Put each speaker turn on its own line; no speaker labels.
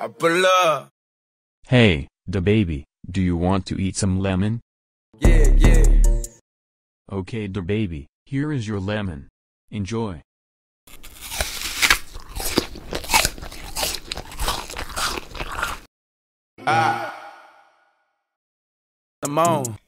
I pull up.
Hey, DaBaby, do you want to eat some lemon?
Yeah, yeah.
Okay, DaBaby, here is your lemon. Enjoy. Ah.
I'm on.